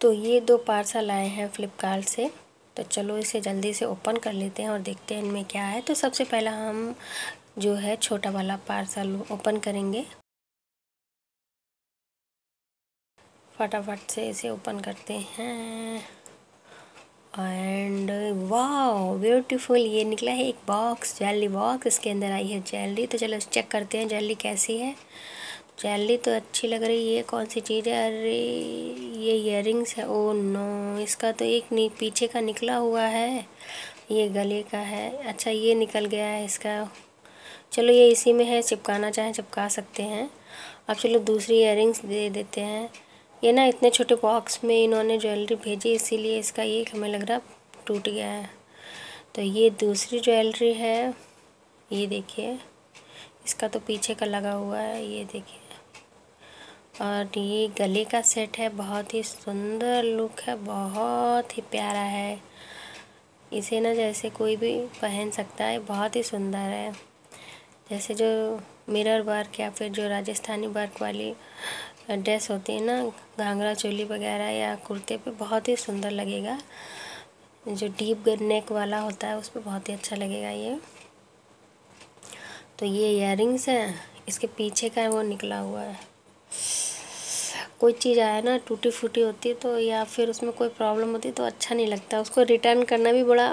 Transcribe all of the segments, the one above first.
तो ये दो पार्सल आए हैं फ़्लिपकार्ट से। तो चलो इसे जल्दी से ओपन कर लेते हैं और देखते हैं इनमें क्या है। तो सबसे पहला हम जो है छोटा वाला पार्सल ओपन करेंगे। फटाफट से इसे ओपन करते हैं। एंड वाह ब्यूटीफुल, ये निकला है एक बॉक्स, ज्वेलरी बॉक्स, इसके अंदर आई है ज्वेलरी। तो चलो चेक करते हैं ज्वेलरी कैसी है। ज्वेलरी तो अच्छी लग रही है, कौन सी चीज़ है? अरे ये इयर है। ओ नो इसका तो एक पीछे का निकला हुआ है। ये गले का है। अच्छा ये निकल गया है इसका। चलो ये इसी में है, चिपकाना चाहें चिपका सकते हैं। अब चलो दूसरी इयर दे देते हैं। ये ना इतने छोटे बॉक्स में इन्होंने ज्वेलरी भेजी, इसीलिए इसका ये हमें लग रहा टूट गया है। तो ये दूसरी ज्वेलरी है। ये देखिए, इसका तो पीछे का लगा हुआ है। ये देखिए। और ये गले का सेट है, बहुत ही सुंदर लुक है, बहुत ही प्यारा है। इसे ना जैसे कोई भी पहन सकता है, बहुत ही सुंदर है। जैसे जो मिरर वर्क या फिर जो राजस्थानी वर्क वाली ड्रेस होती है ना, घाघरा चोली वगैरह या कुर्ते पे बहुत ही सुंदर लगेगा। जो डीप नेक वाला होता है, उस पर बहुत ही अच्छा लगेगा ये। तो ये इयर हैं, इसके पीछे का है, वो निकला हुआ है। कोई चीज़ आए ना टूटी फूटी होती है तो या फिर उसमें कोई प्रॉब्लम होती तो अच्छा नहीं लगता। उसको रिटर्न करना भी बड़ा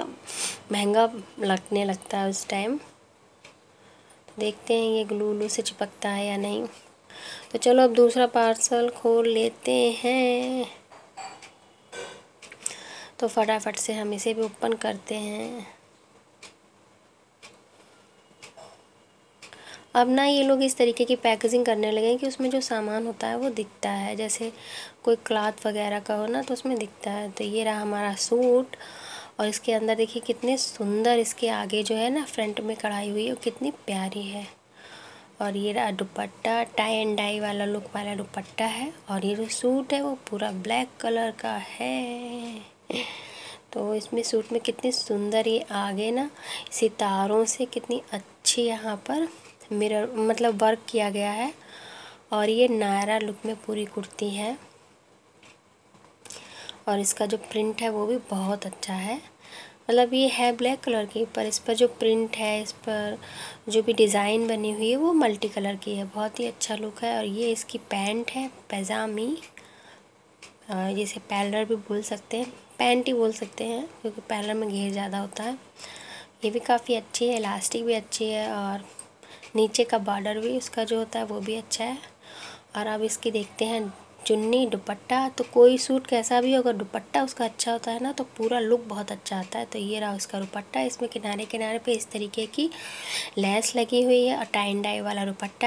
महँगा लगने लगता है उस टाइम देखते हैं ये ग्लू व्लू से चिपकता है या नहीं। तो चलो अब दूसरा पार्सल खोल लेते हैं। तो फटाफट से हम इसे भी ओपन करते हैं। अब ना ये लोग इस तरीके की पैकेजिंग करने लगे हैं कि उसमें जो सामान होता है वो दिखता है। जैसे कोई क्लाथ वगैरह का हो ना तो उसमें दिखता है। तो ये रहा हमारा सूट और इसके अंदर देखिए कितने सुंदर इसके आगे जो है ना फ्रंट में कढ़ाई हुई है कितनी प्यारी है। और ये रहा दुपट्टा टाई एंड डाई वाला लुक वाला दुपट्टा है और ये जो सूट है वो पूरा ब्लैक कलर का है। तो इसमें सूट में कितनी सुंदर ये आगे ना, सितारों से कितनी अच्छी यहाँ पर मिरर मतलब वर्क किया गया है और ये नायरा लुक में पूरी कुर्ती है। और इसका जो प्रिंट है वो भी बहुत अच्छा है। मतलब ये है ब्लैक कलर की, पर इस पर जो प्रिंट है, इस पर जो भी डिज़ाइन बनी हुई है वो मल्टी कलर की है। बहुत ही अच्छा लुक है और ये इसकी पैंट है, पैजामी। जिसे पैलर भी बोल सकते हैं। पैंट ही बोल सकते हैं, क्योंकि पैलर में घेर ज़्यादा होता है। ये भी काफ़ी अच्छी है इलास्टिक भी अच्छी है और नीचे का बॉर्डर भी उसका जो होता है वो भी अच्छा है। और अब इसकी देखते हैं चुन्नी, दुपट्टा तो कोई सूट कैसा भी हो, अगर दुपट्टा उसका अच्छा होता है ना तो पूरा लुक बहुत अच्छा आता है। तो ये रहा उसका दुपट्टा। इसमें किनारे किनारे पे इस तरीके की लेस लगी हुई है और टाइन डाई वाला दुपट्टा।